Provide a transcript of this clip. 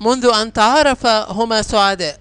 منذ أن تعارف هما سعداء.